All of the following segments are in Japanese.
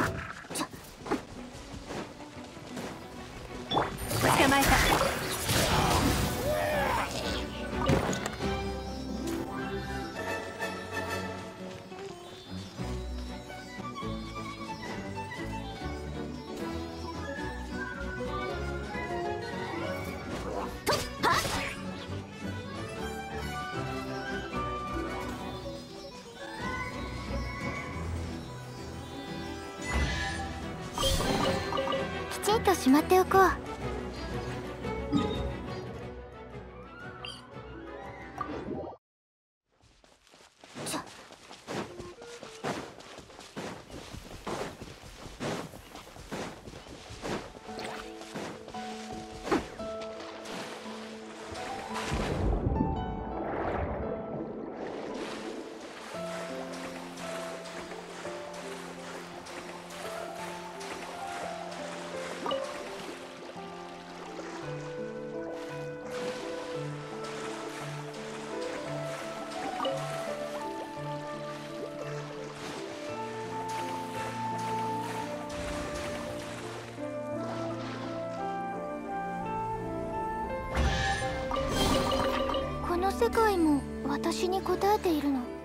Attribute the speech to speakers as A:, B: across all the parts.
A: Ah! ないとしまっておこう。世界も私に答えているの。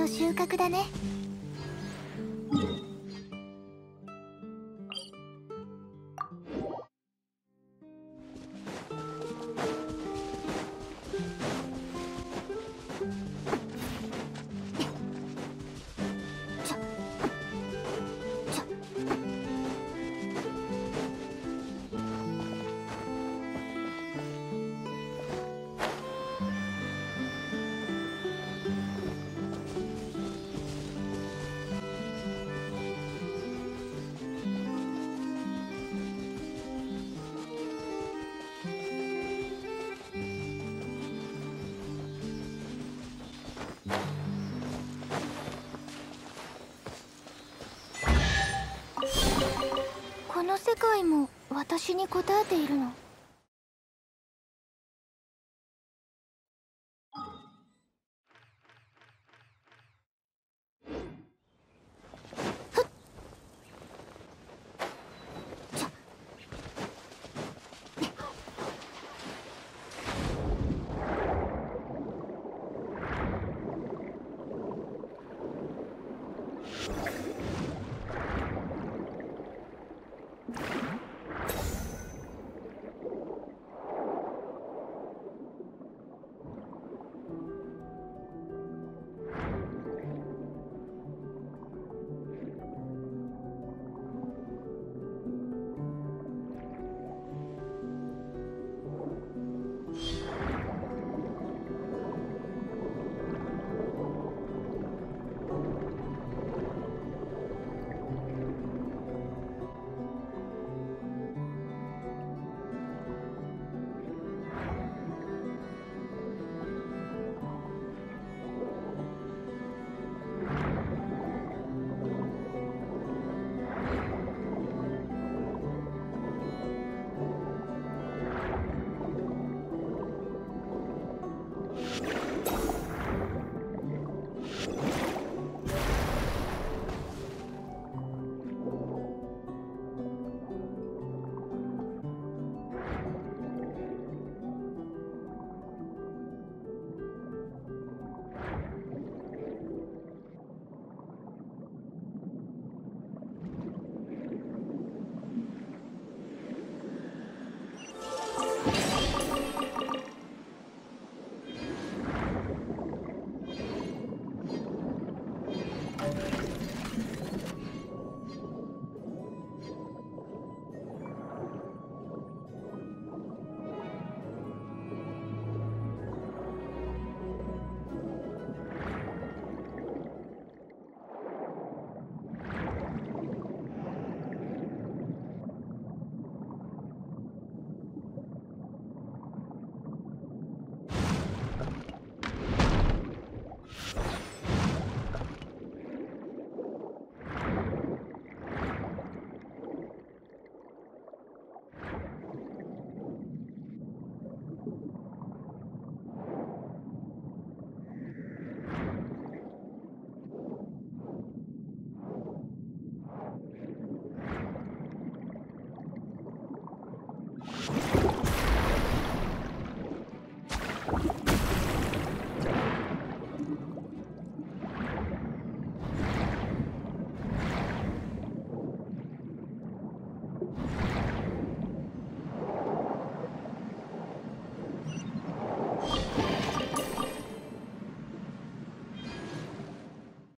A: の収穫だね。世界も私に答えているの。